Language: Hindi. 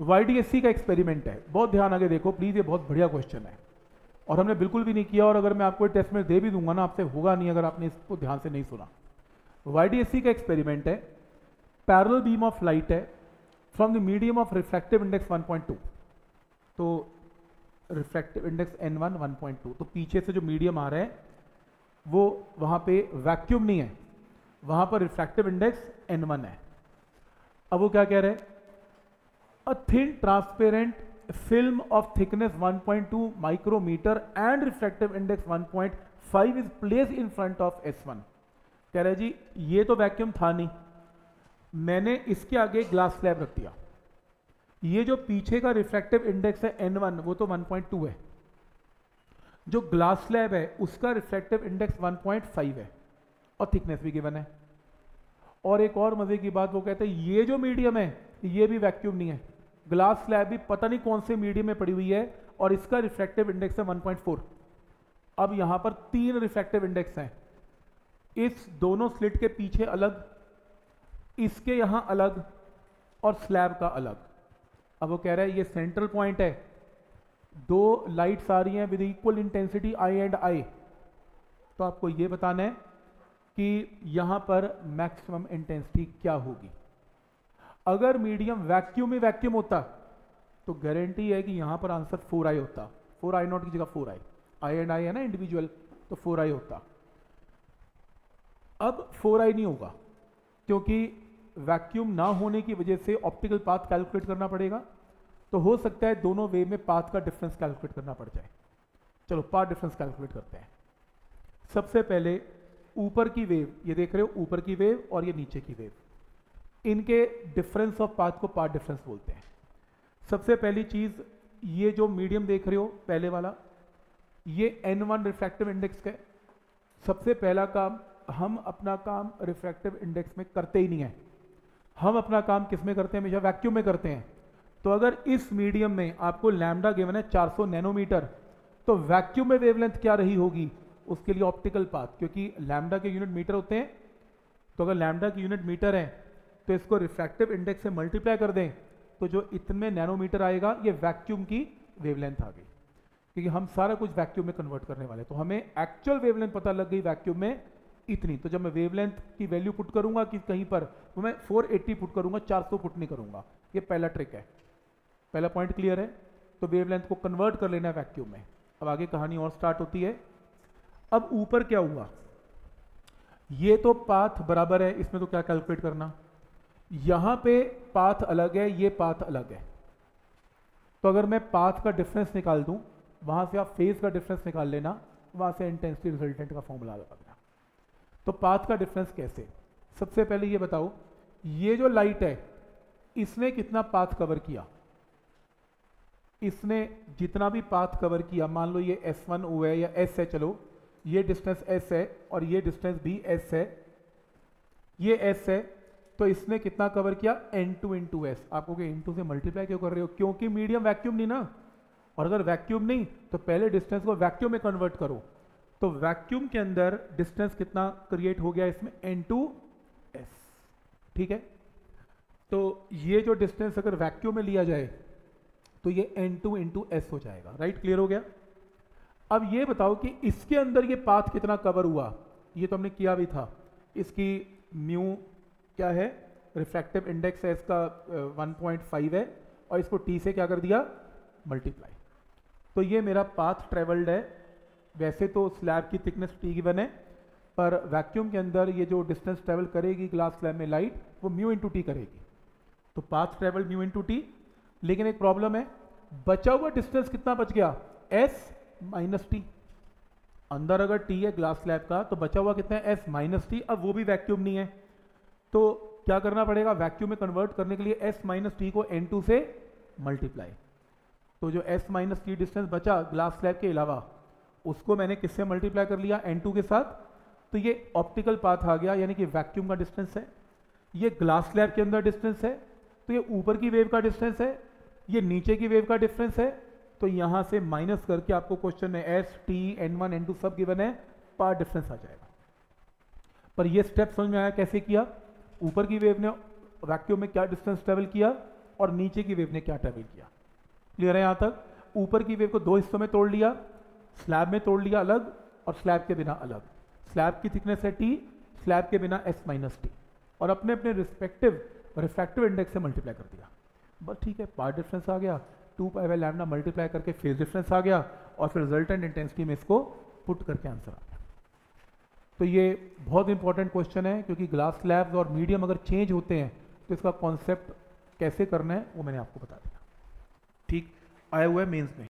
वाईडीएससी का एक्सपेरिमेंट है। बहुत ध्यान आगे देखो प्लीज़ ये बहुत बढ़िया क्वेश्चन है। और हमने बिल्कुल भी नहीं किया और अगर मैं आपको टेस्ट में दे भी दूँगा ना, आपसे होगा नहीं अगर आपने इसको ध्यान से नहीं सुना। वाईडीएससी का एक्सपेरिमेंट है। पैरल बीम ऑफ़ लाइट है। From the medium of reflective index 1.2 तो रिफ्लेक्टिव इंडेक्स N1 1.2 तो पीछे से जो मीडियम आ रहा है, वो वहाँ पे वैक्यूम नहीं है। वहाँ पर रिफ्लेक्टिव इंडेक्स N1 है। अब वो क्या कह रहे हैं? A thin, transparent film of thickness 1.2 micrometer and refractive index 1.5 is placed in front of S1 कह रहे जी, ये तो वैक्यूम था नहीं। मैंने इसके आगे ग्लास स्लैब रख दिया। ये जो पीछे का रिफ्रैक्टिव इंडेक्स है N1 वो तो 1.2 है। जो ग्लास स्लैब है, उसका रिफ्रैक्टिव इंडेक्स 1.5 है। और थिकनेस भी गिवन है। और एक और मज़े की बात, वो कहते हैं, ये जो मीडियम है, ये भी वैक्यूम नहीं है। ग्लास स्लैब भी पता नहीं कौन से मीडियम में पड़ी हुई है और इसका रिफ्लेक्टिव इंडेक्स है 1.4 अब यहाँ पर तीन रिफ्लेक्टिव इंडेक्स हैं। इस दोनों स्लिट के पीछे अलग, इसके यहाँ अलग और स्लैब का अलग। अब वो कह रहा है, ये सेंट्रल पॉइंट है। दो लाइट्स आ रही हैं with equal intensity I and I तो आपको ये बताना है कि यहाँ पर मैक्सिमम इंटेंसिटी क्या होगी। अगर मीडियम वैक्यूम ही वैक्यूम होता तो गारंटी है कि यहाँ पर आंसर फोर आई होता। फोर आई नॉट की जगह फोर आई आई एंड आई है ना इंडिविजुअल तो फोर आई होता। अब फोर आई नहीं होगा, क्योंकि वैक्यूम ना होने की वजह से ऑप्टिकल पाथ कैलकुलेट करना पड़ेगा। तो हो सकता है दोनों वे में पाथ का डिफरेंस कैलकुलेट करना पड़ जाए। चलो पाथ डिफरेंस कैलकुलेट करते हैं। सबसे पहले ऊपर की वेव ये देख रहे हो, ऊपर की वेव और ये नीचे की वेव इनके डिफरेंस ऑफ़ पाथ को पाथ डिफरेंस बोलते हैं। सबसे पहली चीज़, ये जो मीडियम देख रहे हो, पहले वाला, ये एन वन रिफ्रैक्टिव इंडेक्स का सबसे पहला काम, हम अपना काम रिफ्रैक्टिव इंडेक्स में करते ही नहीं है। हम अपना काम किसमें करते हैं? हमेशा वैक्यूम में करते हैं। तो अगर इस मीडियम में आपको लैमडा गिवन है 400 नैनोमीटर तो वैक्यूम में वेवलेंथ क्या रही होगी? उसके लिए ऑप्टिकल पाथ क्योंकि लैमडा के यूनिट मीटर होते हैं। तो अगर लैमडा की यूनिट मीटर है तो इसको रिफ्रैक्टिव इंडेक्स से मल्टीप्लाई कर दें तो जो इतने नैनोमीटर आएगा, ये वैक्यूम की वेवलेंथ आ गई। क्योंकि हम सारा कुछ वैक्यूम में कन्वर्ट करने वाले तो हमें एक्चुअल वेवलेंथ पता लग गई वैक्यूम में इतनी। तो जब मैं वेवलेंथ की वैल्यू पुट करूँगा कि कहीं पर तो मैं 480 पुट करूँगा 400 पुट नहीं करूँगा। ये पहला ट्रिक है। पहला पॉइंट क्लियर है। तो वेवलेंथ को कन्वर्ट कर लेना वैक्यूम में। अब आगे कहानी और स्टार्ट होती है। अब ऊपर क्या हुआ? ये तो पाथ बराबर है, इसमें तो क्या कैलकुलेट करना? यहाँ पे पाथ अलग है, ये पाथ अलग है। तो अगर मैं पाथ का डिफरेंस निकाल दूँ, वहाँ से आप फ़ेज़ का डिफरेंस निकाल लेना, वहाँ से इंटेंसिटी रिजल्टेंट का फॉर्मूला लगा देना। तो पाथ का डिफरेंस कैसे? सबसे पहले ये बताओ, ये जो लाइट है, इसने कितना पाथ कवर किया? इसने जितना भी पाथ कवर किया, मान लो ये एस वन ओ है या एस है, चलो, ये डिस्टेंस एस है और ये डिस्टेंस भी एस है, ये एस है तो इसने कितना कवर किया? N two into S आपको एन टू से मल्टीप्लाई क्यों कर रहे हो? क्योंकि मीडियम वैक्यूम नहीं ना? और अगर वैक्यूम नहीं तो पहले डिस्टेंस को वैक्यूम में कन्वर्ट करो। तो वैक्यूम के अंदर डिस्टेंस कितना क्रिएट हो गया इसमें? एन टू एस ठीक है? तो ये जो डिस्टेंस अगर वैक्यूम में लिया जाए तो ये एन टू इंटू एस हो जाएगा। राइट क्लियर हो गया? अब ये बताओ कि इसके अंदर ये पाथ कितना कवर हुआ? ये तो हमने किया भी था। इसकी म्यू क्या है? रिफ्रैक्टिव इंडेक्स है इसका वन पॉइंट फाइव है और इसको टी से क्या कर दिया? मल्टीप्लाई तो ये मेरा पाथ ट्रेवल्ड है। वैसे तो स्लैब की थिकनेस टी गिवन है, पर वैक्यूम के अंदर ये जो डिस्टेंस ट्रेवल करेगी ग्लास स्लैब में लाइट वो म्यू इंटू टी करेगी। तो path travel mu into T लेकिन एक प्रॉब्लम है, बचा हुआ डिस्टेंस कितना बच गया? एस माइनस टी अंदर अगर टी है ग्लास स्लैब का तो बचा हुआ कितना है? एस माइनस टी अब वो भी वैक्यूम नहीं है। तो क्या करना पड़ेगा? वैक्यूम में कन्वर्ट करने के लिए एस माइनस टी को एन टू से मल्टीप्लाई तो जो एस माइनस टी डिस्टेंस बचा ग्लास स्लैब के अलावा, उसको मैंने किससे मल्टीप्लाई कर लिया? एन टू के साथ. तो ये ऑप्टिकल पाथ आ गया, यानी कि वैक्यूम का डिस्टेंस है. ये ग्लास स्लैब के अंदर डिस्टेंस है. तो ये ऊपर की वेव का डिस्टेंस है. ये नीचे की वेव का डिफरेंस है. तो यहाँ से माइनस करके आपको क्वेश्चन में S T N one N two सब गिवन है पार्ट डिफरेंस आ जाएगा. पर ये स्टेप समझ में आया कैसे किया? ऊपर की वेव ने वैक्यूम में क्या डिस्टेंस ट्रेवल किया और नीचे की वेव ने क्या ट्रेवल किया? क्लियर है यहाँ तक? ऊपर की वेव को दो हिस्सों में तोड़ लिया स्लैब में तोड़ लिया अलग और स्लैब के बिना अलग। स्लैब की थिकनेस है टी स्लैब के बिना एस माइनस टी और अपने अपने रिस्पेक्टिव रिफ्रैक्टिव इंडेक्स से मल्टीप्लाई कर दिया। बस ठीक है पार्ट डिफरेंस आ गया। Two pi by lambda multiply करके फ़ेज़ डिफरेंस आ गया और फिर रिजल्टेंट इंटेंसिटी में इसको पुट करके आंसर आ तो ये बहुत इंपॉर्टेंट क्वेश्चन है, क्योंकि ग्लास स्लैब्स और मीडियम अगर चेंज होते हैं तो इसका कॉन्सेप्ट कैसे करना है, वो मैंने आपको बता दिया। ठीक आया हुआ है मेन्स में